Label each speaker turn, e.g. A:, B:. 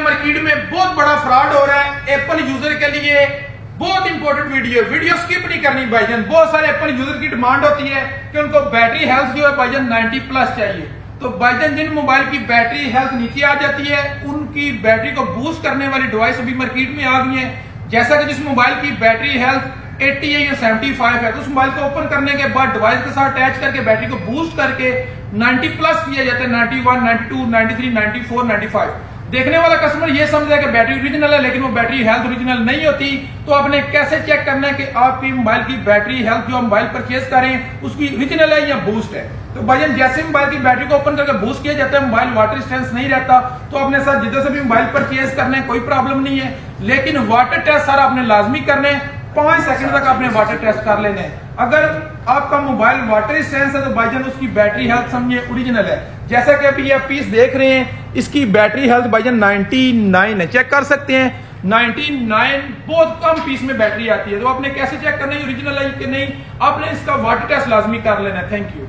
A: Market में बहुत बड़ा फ्रॉड हो रहा है एप्पल यूज़र के लिए। बहुत इंपॉर्टेंट वीडियो वीडियो स्किप नहीं करनी भाईजान। बहुत सारे एप्पल यूज़र की डिमांड होती है कि उनको बैटरी हेल्थ जो है भाईजान 90 प्लस चाहिए। तो भाईजान जिन मोबाइल की बैटरी हेल्थ नीचे आ जाती है उनकी बैटरी को बूस्ट करने वाली डिवाइस अभी मार्केट में आ गई है। जैसा कि जिस मोबाइल की बैटरी हेल्थ 80 है या 75 है तो उस मोबाइल को ओपन करने के बाद डिवाइस के साथ अटैच करके बैटरी को बूस्ट करके 90 प्लस किया जाता है। 91, 92, 93, 94, 95 देखने वाला कस्टमर ये समझता है कि बैटरी ओरिजिनल है, लेकिन वो बैटरी हेल्थ ओरिजिनल नहीं होती। तो आपने कैसे चेक करना है कि आपकी मोबाइल की बैटरी हेल्थ जो मोबाइल परचेज करें उसकी ओरिजिनल है या बूस्ट है? तो भाई, जैसे मोबाइल की बैटरी को ओपन करके बूस्ट किया जाता है मोबाइल वाटर स्टेंस नहीं रहता। तो अपने साथ जिधर से भी मोबाइल परचेज करने कोई प्रॉब्लम नहीं है। लेकिन वाटर टेस्ट सर, आपने लाजमी करने पाँच सेकंड तक आपने वाटर टेस्ट कर लेने अगर आपका मोबाइल वाटर सेंस है तो भाईजान उसकी बैटरी हेल्थ समझिए ओरिजिनल है। जैसा कि अभी आप पीस देख रहे हैं, इसकी बैटरी हेल्थ भाईजान 99 है। चेक कर सकते हैं। 99 बहुत कम पीस में बैटरी आती है। तो आपने कैसे चेक करना है? ओरिजिनल है कि नहीं? आपने इसका वाटर टेस्ट लाजमी कर लेना थैंक यू